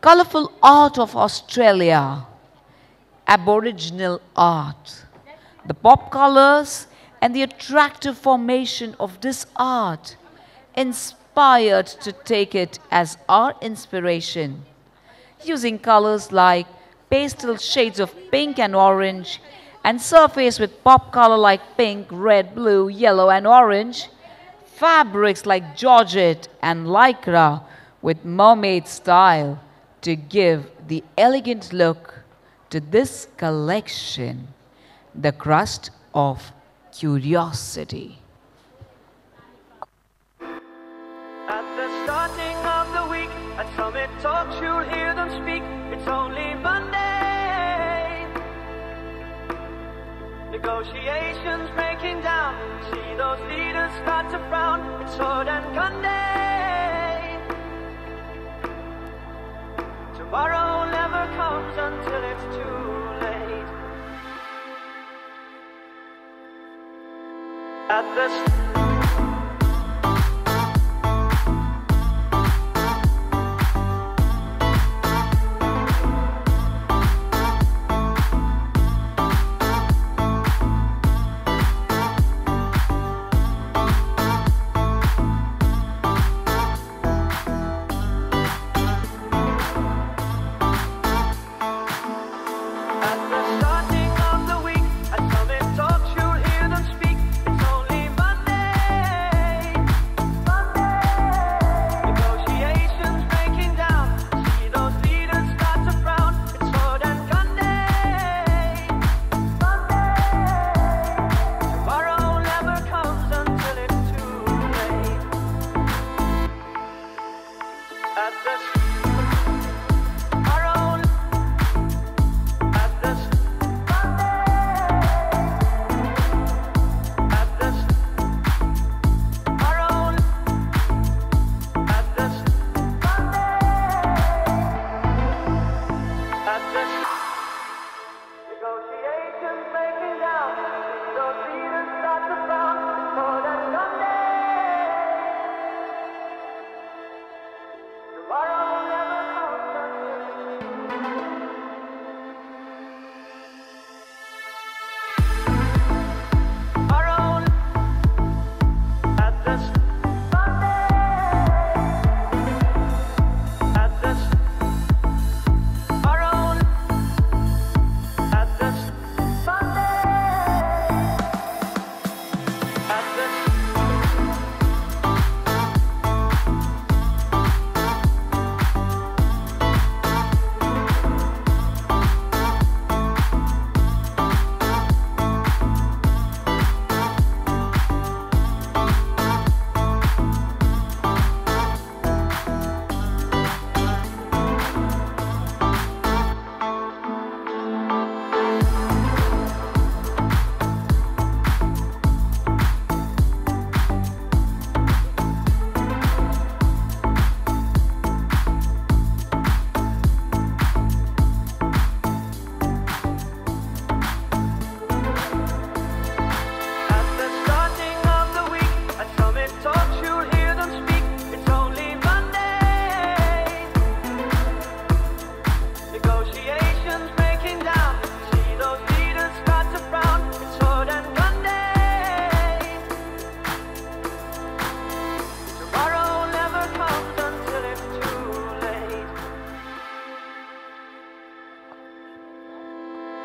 Colorful art of Australia, Aboriginal art. The pop colors and the attractive formation of this art inspired to take it as our inspiration. Using colors like pastel shades of pink and orange and surface with pop color like pink, red, blue, yellow and orange, fabrics like georgette and lycra with mermaid style to give the elegant look to this collection, the crust of curiosity. At the starting of the week, at Summit Talks, you'll hear them speak. It's only Monday. Negotiations breaking down. See those leaders start to frown. It's sword and Tomorrow never comes until it's too late. At the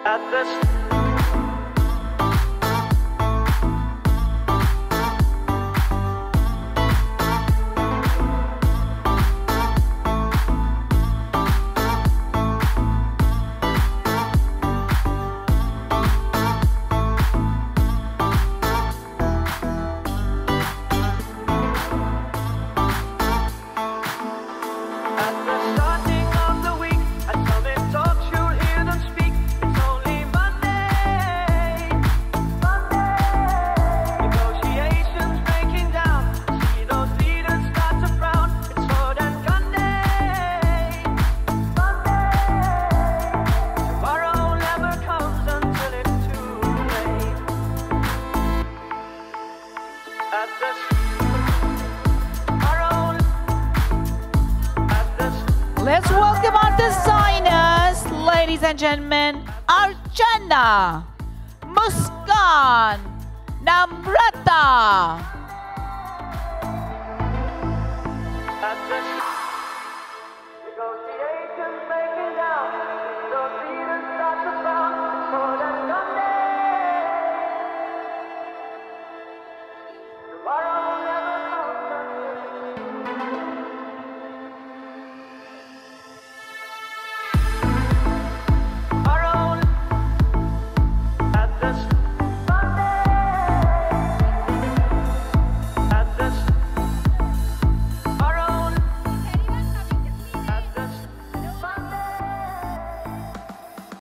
At the Let's welcome our designers, ladies and gentlemen, Archana, Muskan, Namrata.